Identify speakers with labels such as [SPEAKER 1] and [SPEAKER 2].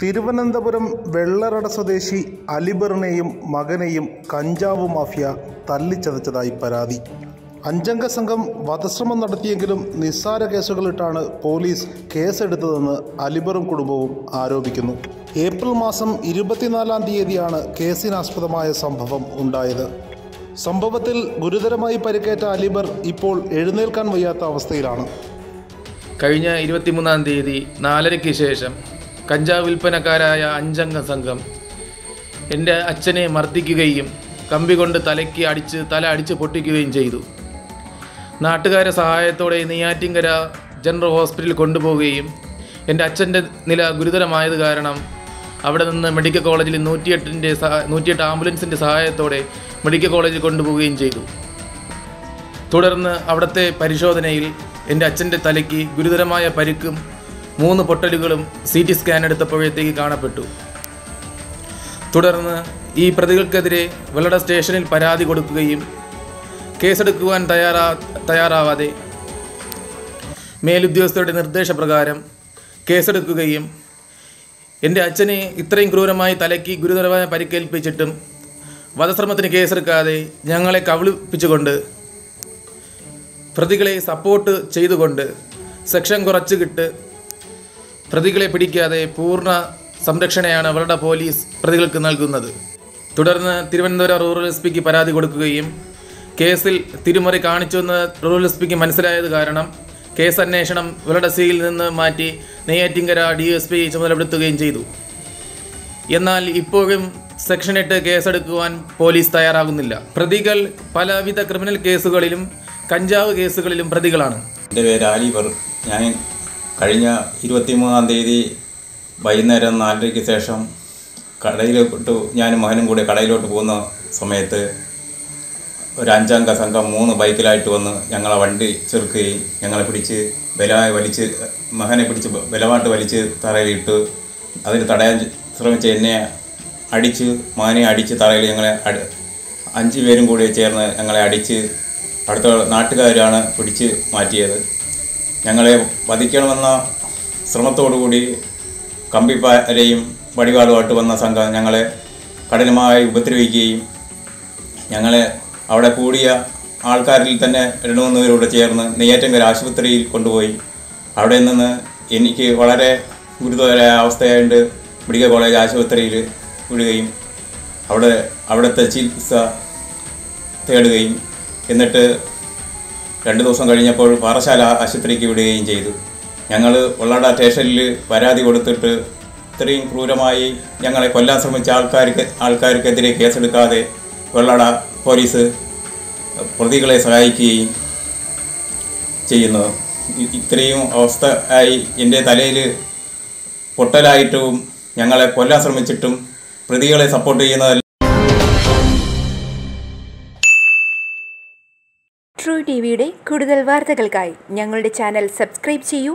[SPEAKER 1] തിരുവനന്തപുരം വെള്ളറട സ്വദേശി അലിബറിനെയും മകനെയും കഞ്ചാവ് മാഫിയ തല്ലിച്ചതച്ചതായി പരാതി. അഞ്ചംഗ സംഘം വധശ്രമം നടത്തിയെങ്കിലും നിസ്സാര കേസുകളിട്ടാണ് പോലീസ് കേസെടുത്തതെന്ന് അലിബറും കുടുംബവും ആരോപിക്കുന്നു. ഏപ്രിൽ മാസം ഇരുപത്തിനാലാം തീയതിയാണ് കേസിനാസ്പദമായ സംഭവം ഉണ്ടായത്. സംഭവത്തിൽ ഗുരുതരമായി പരിക്കേറ്റ അലിബർ ഇപ്പോൾ എഴുന്നേൽക്കാൻ വയ്യാത്ത അവസ്ഥയിലാണ്.
[SPEAKER 2] കഴിഞ്ഞ ഇരുപത്തിമൂന്നാം തീയതി നാലരയ്ക്ക് ശേഷം കഞ്ചാവ് വിൽപ്പനക്കാരായ അഞ്ചംഗ സംഘം എന്റെ അച്ഛനെ മർദ്ദിക്കുകയും കമ്പി കൊണ്ട് തലയ്ക്ക് അടിച്ച് തല അടിച്ച് പൊട്ടിക്കുകയും ചെയ്തു. നാട്ടുകാരെ സഹായത്തോടെ നെയ്യാറ്റിങ്കര ജനറൽ ഹോസ്പിറ്റലിൽ കൊണ്ടുപോവുകയും എന്റെ അച്ഛന്റെ നില ഗുരുതരമായത് കാരണം അവിടെ നിന്ന് മെഡിക്കൽ കോളേജിൽ നൂറ്റിയെട്ടിന്റെ നൂറ്റിയെട്ട് ആംബുലൻസിന്റെ സഹായത്തോടെ മെഡിക്കൽ കോളേജിൽ കൊണ്ടുപോവുകയും ചെയ്തു. തുടർന്ന് അവിടുത്തെ പരിശോധനയിൽ എന്റെ അച്ഛന്റെ തലയ്ക്ക് ഗുരുതരമായ പരിക്കും മൂന്ന് പൊട്ടലുകളും സി ടി സ്കാൻ എടുത്തപ്പോഴത്തേക്ക് കാണപ്പെട്ടു. തുടർന്ന് ഈ പ്രതികൾക്കെതിരെ വെള്ളട സ്റ്റേഷനിൽ പരാതി കൊടുക്കുകയും കേസെടുക്കുവാൻ തയ്യാറാ തയ്യാറാവാതെ മേലുദ്യോഗസ്ഥരുടെ നിർദ്ദേശപ്രകാരം കേസെടുക്കുകയും എന്റെ അച്ഛനെ ഇത്രയും ക്രൂരമായി തലക്കി ഗുരുതരമായ പരിക്കേൽപ്പിച്ചിട്ടും വധശ്രമത്തിന് കേസെടുക്കാതെ ഞങ്ങളെ കബളിപ്പിച്ചുകൊണ്ട് പ്രതികളെ സപ്പോർട്ട് ചെയ്തുകൊണ്ട് സെക്ഷൻ കുറച്ചുകിട്ട് പ്രതികളെ പിടിക്കാതെ പൂർണ സംരക്ഷണയാണ് അവരുടെ പോലീസ് പ്രതികൾക്ക് നൽകുന്നത്. തുടർന്ന് തിരുവനന്തപുരം റൂറൽ എസ് പിക്ക് പരാതി കൊടുക്കുകയും കേസിൽ തിരുമറി കാണിച്ചുവെന്ന് റൂറൽ എസ് പിക്ക് മനസ്സിലായത് കാരണം കേസ് അന്വേഷണം ഇവരുടെ സിയിൽ നിന്ന് മാറ്റി നെയ്യാറ്റിങ്കര ഡി എസ് പി ചുമതലപ്പെടുത്തുകയും ചെയ്തു. എന്നാൽ ഇപ്പോഴും സെക്ഷൻ എട്ട് കേസെടുക്കുവാൻ പോലീസ് തയ്യാറാകുന്നില്ല. പ്രതികൾ പലവിധ ക്രിമിനൽ കേസുകളിലും കഞ്ചാവ് കേസുകളിലും പ്രതികളാണ്.
[SPEAKER 3] എന്റെ പേര് ആലിവർ. ഞാൻ കഴിഞ്ഞ ഇരുപത്തിമൂന്നാം തീയതി വൈകുന്നേരം നാലരയ്ക്ക് ശേഷം കടയിലോട്ട് ഞാനും മകനും കൂടി കടയിലോട്ട് പോകുന്ന സമയത്ത് ഒരു അഞ്ചംഗ സംഘം മൂന്ന് ബൈക്കിലായിട്ട് വന്ന് ഞങ്ങളെ വണ്ടി ചെറുക്കുകയും ഞങ്ങളെ പിടിച്ച് ബലമായി വലിച്ച് മകനെ പിടിച്ച് ബലമായിട്ട് വലിച്ച് തറയിലിട്ട് അതിന് തടയാൻ ശ്രമിച്ച എന്നെ അടിച്ച് മകനെ അടിച്ച് തറയിൽ ഞങ്ങളെ അഞ്ച് പേരും കൂടി ചേർന്ന് ഞങ്ങളെ അടിച്ച് അടുത്ത നാട്ടുകാരാണ് പിടിച്ച് മാറ്റിയത്. ഞങ്ങളെ വധിക്കണമെന്ന ശ്രമത്തോടുകൂടി കമ്പിപ്പാരയും വടിവാളുമായിട്ട് വന്ന സംഘം ഞങ്ങളെ കഠിനമായി ഉപദ്രവിക്കുകയും ഞങ്ങളെ അവിടെ കൂടിയ ആൾക്കാരിൽ തന്നെ രണ്ടു മൂന്ന് പേരോട് ചേർന്ന് നെയ്യാറ്റങ്കര ആശുപത്രിയിൽ കൊണ്ടുപോയി. അവിടെ നിന്ന് എനിക്ക് വളരെ ഗുരുതരമായ അവസ്ഥയായിട്ട് മെഡിക്കൽ കോളേജ് ആശുപത്രിയിൽ വിടുകയും അവിടെ അവിടുത്തെ ചികിത്സ തേടുകയും. എന്നിട്ട് രണ്ട് ദിവസം കഴിഞ്ഞപ്പോൾ പാറശാല ആശുപത്രിക്ക് വിടുകയും ചെയ്തു. ഞങ്ങൾ ഉള്ളാട സ്റ്റേഷനിൽ പരാതി കൊടുത്തിട്ട് ഇത്രയും ക്രൂരമായി ഞങ്ങളെ കൊല്ലാൻ ശ്രമിച്ച ആൾക്കാർക്ക് ആൾക്കാർക്കെതിരെ കേസെടുക്കാതെ വെള്ളാട പോലീസ് പ്രതികളെ സഹായിക്കുകയും ചെയ്യുന്നു. ഇത്രയും അവസ്ഥ ആയി എന്റെ തലയിൽ പൊട്ടലായിട്ടും ഞങ്ങളെ കൊല്ലാൻ ശ്രമിച്ചിട്ടും പ്രതികളെ സപ്പോർട്ട് ചെയ്യുന്നതല്ല
[SPEAKER 4] ട്രൂ ടി വിയുടെ കൂടുതൽ വാർത്തകൾക്കായി ഞങ്ങളുടെ ചാനൽ സബ്സ്ക്രൈബ് ചെയ്യൂ